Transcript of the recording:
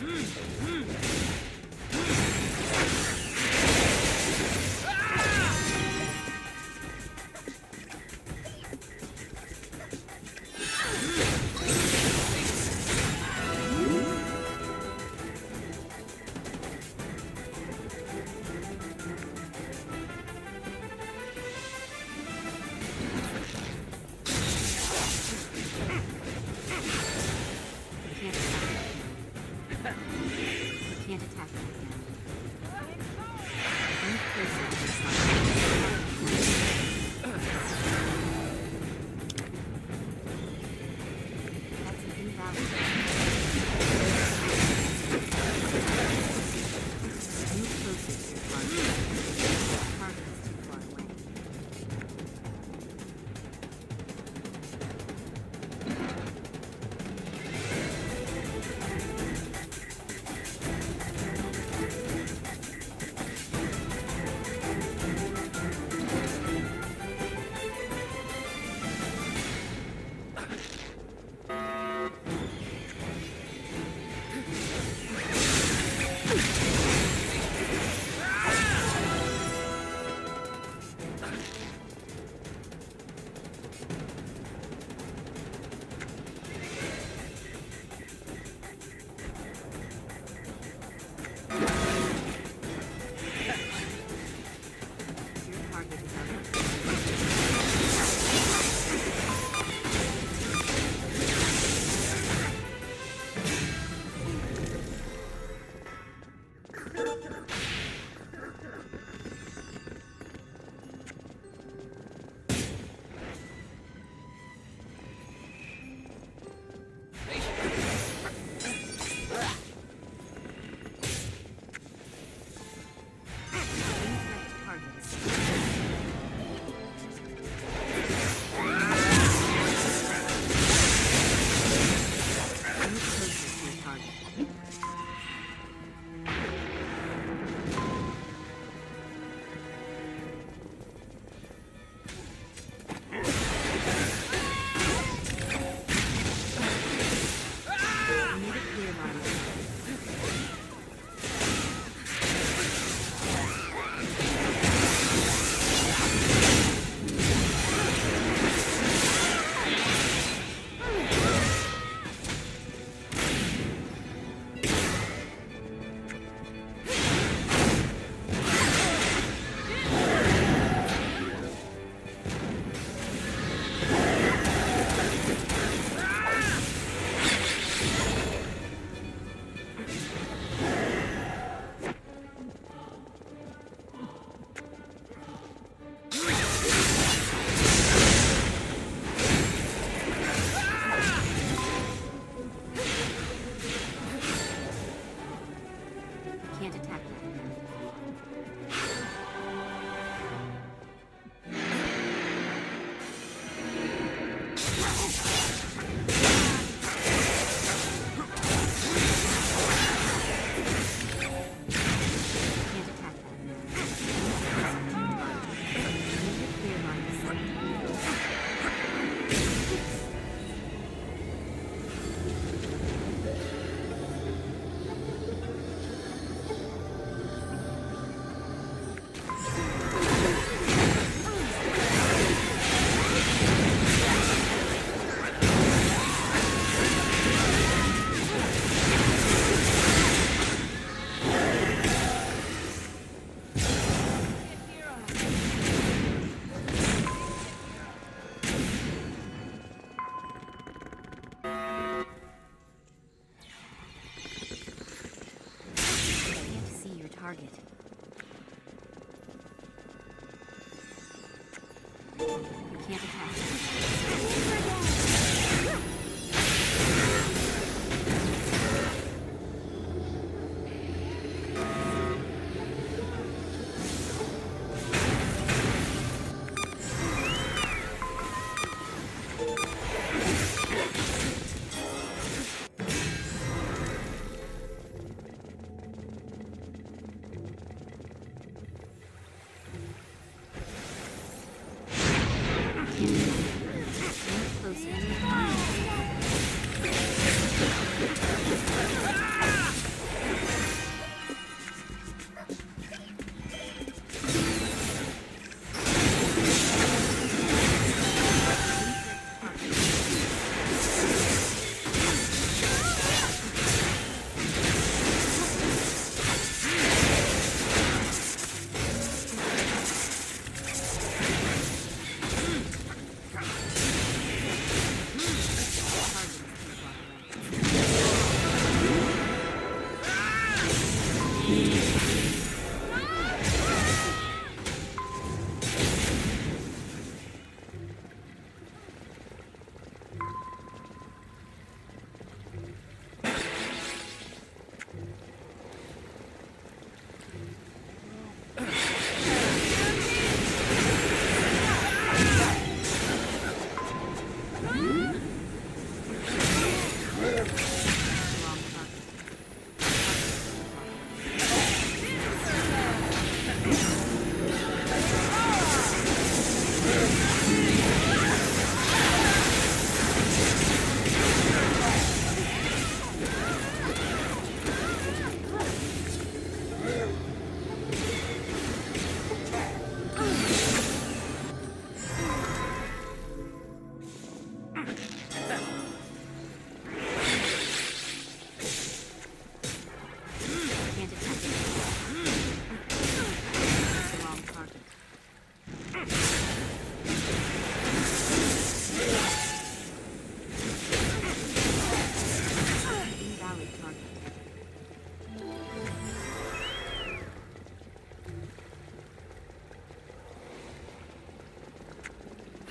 Hmm. Attack.